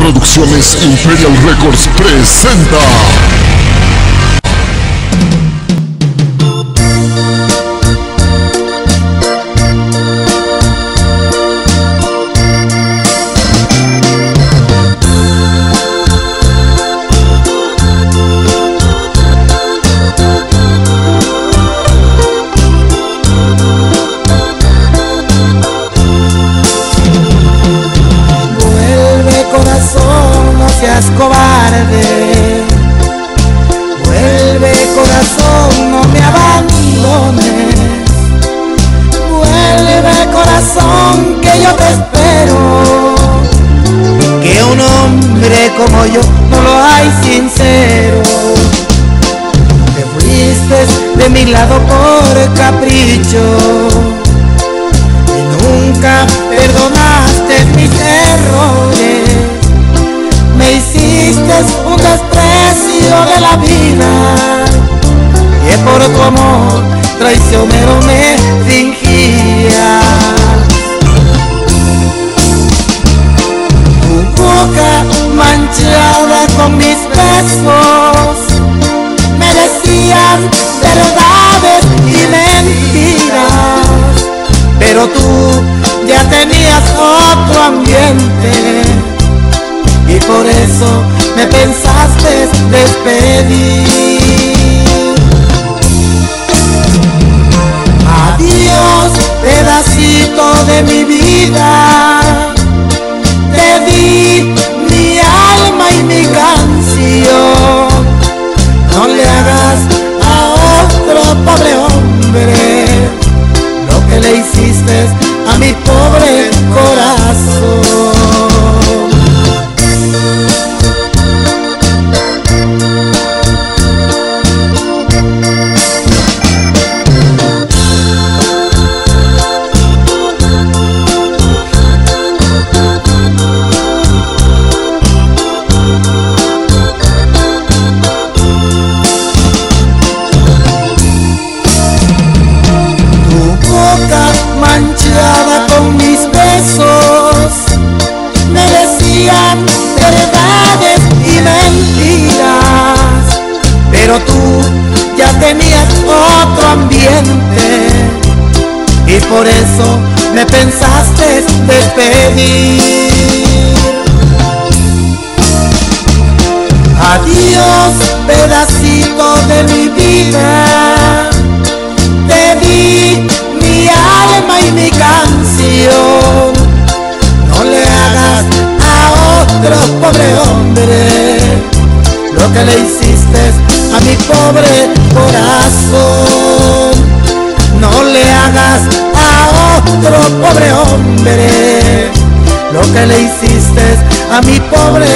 Producciones Imperial Records presenta. Como yo no lo hay sincero. Te fuiste de mi lado por capricho y nunca perdonaste mis me pensaste despedir. Por eso me pensaste despedir. Adiós, pedacito de mi vida te di mi alma y mi canción. No le hagas a otro pobre hombre lo que le hiciste a mi pobre corazón. Que le hiciste a mi pobre.